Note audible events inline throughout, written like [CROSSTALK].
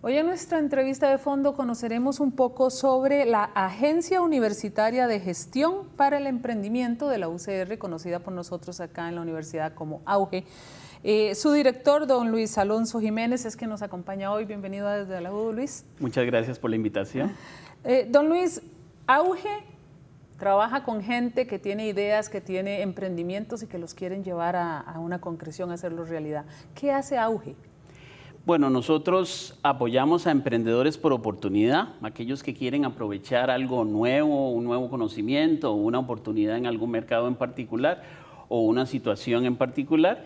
Hoy en nuestra entrevista de fondo conoceremos un poco sobre la Agencia Universitaria de Gestión para el Emprendimiento de la UCR, conocida por nosotros acá en la universidad como AUGE. Eh, su director, don Luis Alonso Jiménez, es que nos acompaña hoy. Bienvenido desde la UDU, Luis. Muchas gracias por la invitación. Eh, don Luis, AUGE trabaja con gente que tiene ideas, que tiene emprendimientos y que los quieren llevar a, a una concreción, a hacerlos realidad. ¿Qué hace AUGE? Bueno, nosotros apoyamos a emprendedores por oportunidad, aquellos que quieren aprovechar algo nuevo, un nuevo conocimiento, una oportunidad en algún mercado en particular o una situación en particular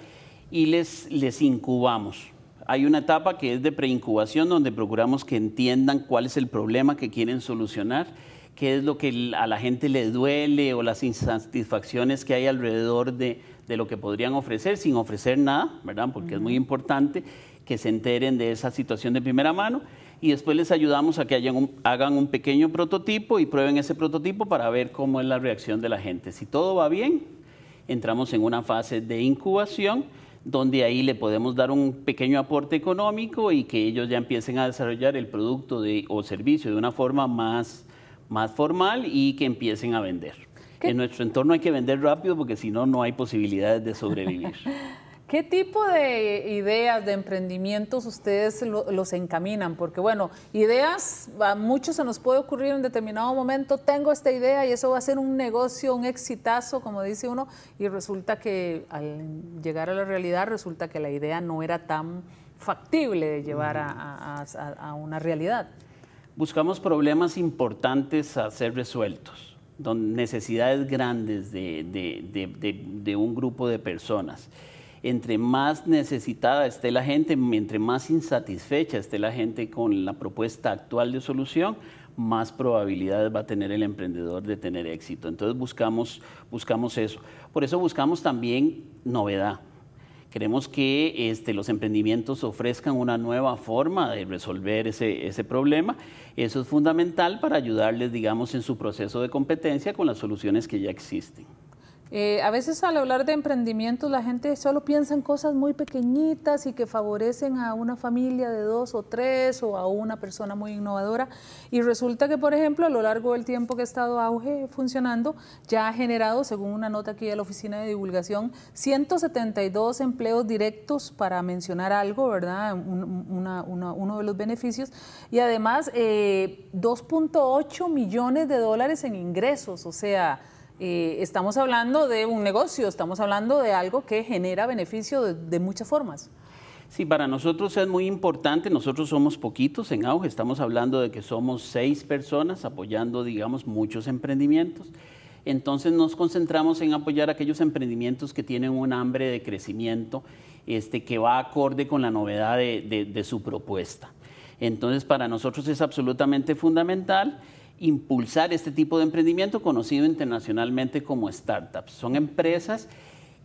y les, les incubamos. Hay una etapa que es de preincubación donde procuramos que entiendan cuál es el problema que quieren solucionar, qué es lo que a la gente le duele o las insatisfacciones que hay alrededor de, de lo que podrían ofrecer sin ofrecer nada, ¿verdad? Porque es muy importante que se enteren de esa situación de primera mano y después les ayudamos a que hagan un pequeño prototipo y prueben ese prototipo para ver cómo es la reacción de la gente. Si todo va bien, entramos en una fase de incubación donde ahí le podemos dar un pequeño aporte económico y que ellos ya empiecen a desarrollar el producto de, o servicio de una forma más, más formal y que empiecen a vender. En nuestro entorno hay que vender rápido porque si no, no hay posibilidades de sobrevivir. [LAUGHS] ¿Qué tipo de ideas, de emprendimientos ustedes los encaminan? Porque bueno, ideas, a muchos se nos puede ocurrir en determinado momento, tengo esta idea y eso va a ser un negocio, un exitazo, como dice uno, y resulta que al llegar a la realidad, resulta que la idea no era tan factible de llevar a, una realidad. Buscamos problemas importantes a ser resueltos, necesidades grandes de un grupo de personas entre más necesitada esté la gente, entre más insatisfecha esté la gente con la propuesta actual de solución, más probabilidades va a tener el emprendedor de tener éxito. Entonces buscamos, buscamos eso. Por eso buscamos también novedad. Queremos que este, los emprendimientos ofrezcan una nueva forma de resolver ese, ese problema. Eso es fundamental para ayudarles, digamos, en su proceso de competencia con las soluciones que ya existen. Eh, a veces al hablar de emprendimientos la gente solo piensa en cosas muy pequeñitas y que favorecen a una familia de dos o tres o a una persona muy innovadora y resulta que por ejemplo a lo largo del tiempo que ha estado auge funcionando ya ha generado según una nota aquí de la oficina de divulgación 172 empleos directos para mencionar algo, ¿verdad? uno de los beneficios y además 2.8 eh, millones de dólares en ingresos, o sea, eh, estamos hablando de un negocio, estamos hablando de algo que genera beneficio de, muchas formas. Sí, para nosotros es muy importante, nosotros somos poquitos en auge, estamos hablando de que somos seis personas apoyando, digamos, muchos emprendimientos. Entonces nos concentramos en apoyar aquellos emprendimientos que tienen un hambre de crecimiento este, que va acorde con la novedad de su propuesta. Entonces para nosotros es absolutamente fundamental impulsar este tipo de emprendimiento conocido internacionalmente como startups. Son empresas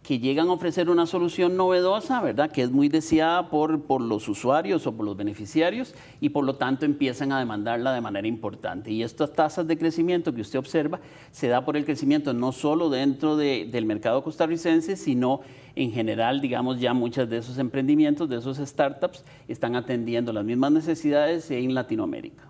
que llegan a ofrecer una solución novedosa, ¿verdad? Que es muy deseada por, por los usuarios o por los beneficiarios y por lo tanto empiezan a demandarla de manera importante. Y estas tasas de crecimiento que usted observa se da por el crecimiento no solo dentro del mercado costarricense, sino en general, digamos, ya muchos de esos emprendimientos, de esos startups, están atendiendo las mismas necesidades en Latinoamérica.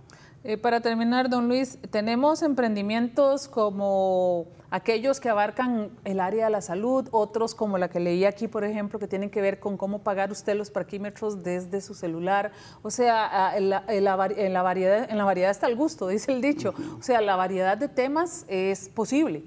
Eh, para terminar, don Luis, tenemos emprendimientos como aquellos que abarcan el área de la salud, otros como la que leí aquí, por ejemplo, que tienen que ver con cómo pagar usted los parquímetros desde su celular. O sea, en la, variedad, en la variedad está el gusto, dice el dicho. O sea, la variedad de temas es posible.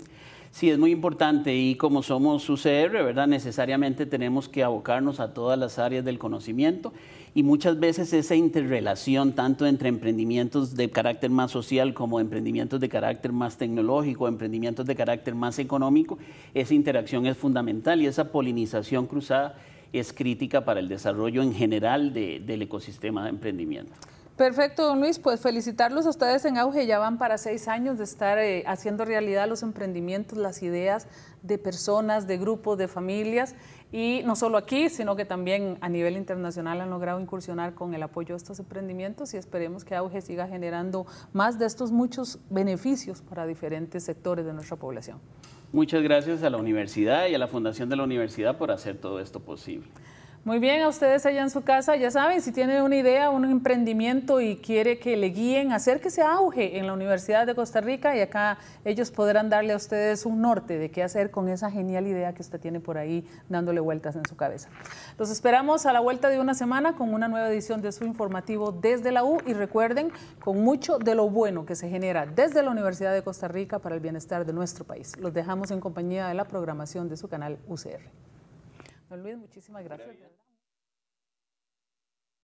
Sí, es muy importante y como somos UCR, ¿verdad? Necesariamente tenemos que abocarnos a todas las áreas del conocimiento y muchas veces esa interrelación tanto entre emprendimientos de carácter más social como emprendimientos de carácter más tecnológico, emprendimientos de carácter más económico, esa interacción es fundamental y esa polinización cruzada es crítica para el desarrollo en general del ecosistema de emprendimiento. Perfecto, don Luis. Pues felicitarlos a ustedes en Auge. Ya van para seis años de estar eh, haciendo realidad los emprendimientos, las ideas de personas, de grupos, de familias. Y no solo aquí, sino que también a nivel internacional han logrado incursionar con el apoyo de estos emprendimientos y esperemos que Auge siga generando más de estos muchos beneficios para diferentes sectores de nuestra población. Muchas gracias a la universidad y a la Fundación de la Universidad por hacer todo esto posible. Muy bien, a ustedes allá en su casa, ya saben, si tienen una idea, un emprendimiento y quiere que le guíen, hacer que se auge en la Universidad de Costa Rica y acá ellos podrán darle a ustedes un norte de qué hacer con esa genial idea que usted tiene por ahí dándole vueltas en su cabeza. Los esperamos a la vuelta de una semana con una nueva edición de su informativo desde la U y recuerden con mucho de lo bueno que se genera desde la Universidad de Costa Rica para el bienestar de nuestro país. Los dejamos en compañía de la programación de su canal UCR. Don Luis, muchísimas gracias.